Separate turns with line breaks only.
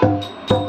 Música